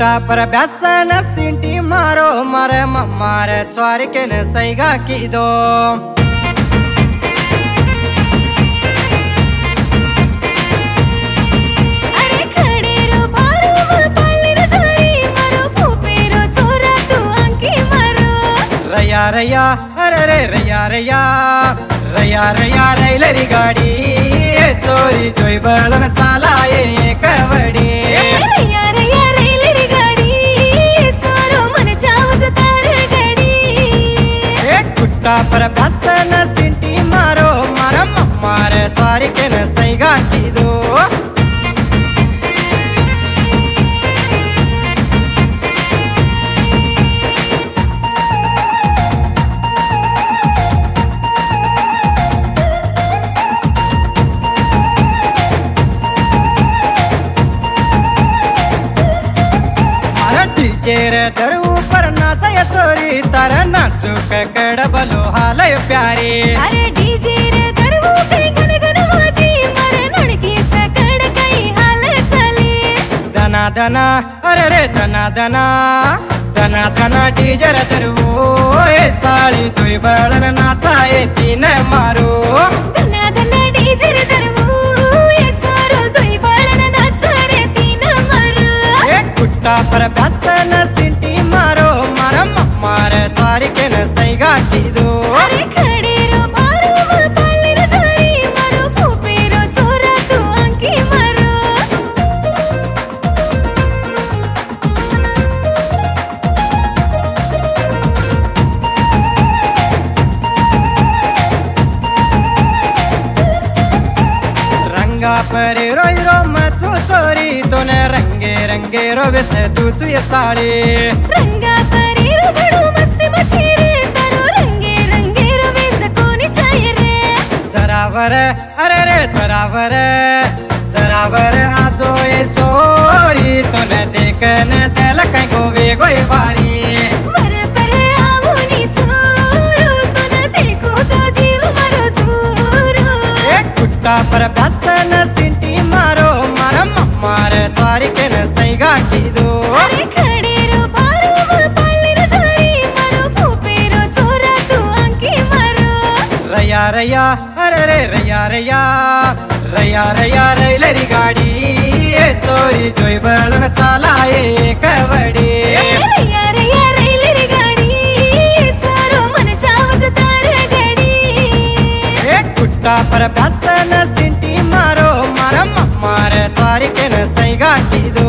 पर ब्यासन सिंटी मारो मारे मम्मार स्वार के न सैगा की दो रया रया अरे रे रया रया रया रया रैलरी गाडी चोरी चोई बळन चालाय कवडी ટૂંકા પર બસન સીટી મારો મારા મમ્મારે તારી કે ને સહી ગાંઠી દો ટીચર ધરવું नाचय चोरी तर नाचूक कडबलो हालय प्यारी? अरे डीजे रे दरवू पे गन गन वाजी मारे नडकी सकड काही हाल चाली दना दना अरे रे दना दना दना दना टीचर तर ए साळी तुई बळन नाचाय तीन मारो. रंगा पर रोई रो मचू चोरी दोन रंगे रंगे रो बेस तुझू ये साडी। रंगा परी रबडू मस्ती मची रे तारो रंगे रंगे रवेस कोणी चाय रे। जरावर अरे रे जरावर जरावर आजो ये चोरी तोन देखन त्याला काय गोवे गोय वारी पर आवुनी रया रया अरे रे रया रया रया रया रैलरी गाडी चोरी जोई बळन चालाये कवडी। पर ब्यासन सिंटी मारो मरम मार तारिकेन सैगाटिदो